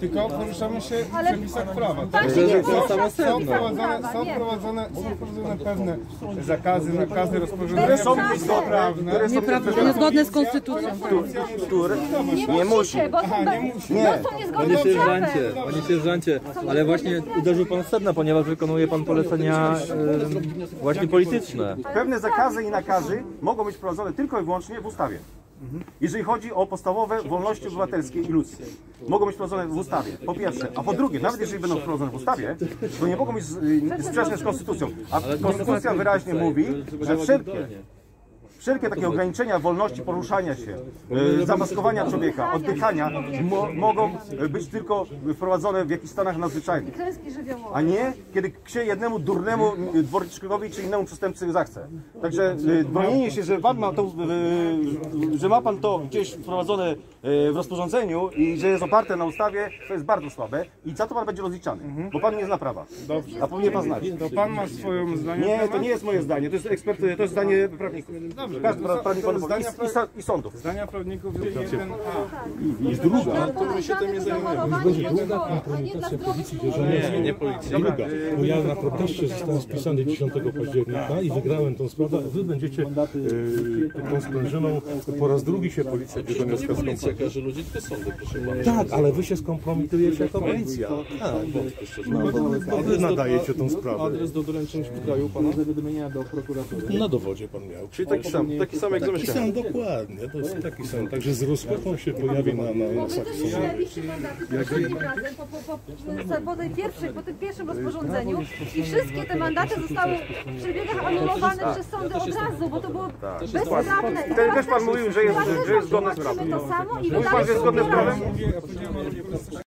tylko poruszamy się w przepisach prawa. Tak, Tak? Są, są, prawa, są, nie. wprowadzone, są wprowadzone pewne zakazy, nakazy, rozporządzenia Są niezgodne z konstytucją. Który Nie, musi. Aha, nie musi. Nie. No Panie sierżancie, panie sierżancie, ale właśnie uderzył pan w sedno, ponieważ wykonuje pan polecenia e, właśnie polityczne. Pewne zakazy i nakazy mogą być wprowadzone tylko i wyłącznie w ustawie. Jeżeli chodzi o podstawowe wolności obywatelskie i ludzkie, mogą być wprowadzone w ustawie, po pierwsze. A po drugie, nawet jeżeli będą wprowadzone w ustawie, to nie mogą być sprzeczne z konstytucją. A konstytucja wyraźnie mówi, że wszelkie Wszelkie takie ograniczenia wolności poruszania się, e, zamaskowania człowieka, oddychania mo, mogą e, być tylko wprowadzone w jakichś stanach nadzwyczajnych. A nie kiedy się jednemu durnemu dwornikowi czy innemu przestępcy zachce. Także y, bronienie się, że pan ma to, że ma pan to gdzieś wprowadzone w rozporządzeniu i że jest oparte na ustawie, to jest bardzo słabe i za to pan będzie rozliczany, bo pan nie zna prawa. Dobrze. A powinien pan znać. To pan ma swoją zdanie Nie, to nie jest moje zdanie, to jest ekspert, to jest zdanie prawników. Dobrze, Każdy pra- prawnik to pan zdania i, i, sa- i sądów. Zdania prawników jest jeden A. Jest druga. To my się tym nie zajmujemy. Będzie druga kompromitacja policji Nie, nie policji. Druga, bo ja na proteście zostałem spisany 10 października i wygrałem tą sprawę, a wy będziecie e, tą sprężyną, po raz drugi się policja Biegomiowska Policja każe ludzi, tylko sądy, proszę pana. Tak, ale wy się skompromitujecie jako policja. Tak, no, bo wy nadajecie tą sprawę. Adres do doręczeń szpitalu pana? Zawiadomienia do prokuratury. Na dowodzie pan miał. Czyli taki sam, taki sam jak Taki sam, dokładnie, to jest taki sam. Także z rozpłatą się pojawi na, na, na razem po, po, po, po, tej pierwszej, po tym pierwszym rozporządzeniu i wszystkie te mandaty zostały w przebiegach anulowane przez sądy od razu, bo to było bezprawne. I Wtedy teraz też pan mówił, że jest- że jest zgodne z prawem. to samo i Mówi pan, że jest zgodne z prawem?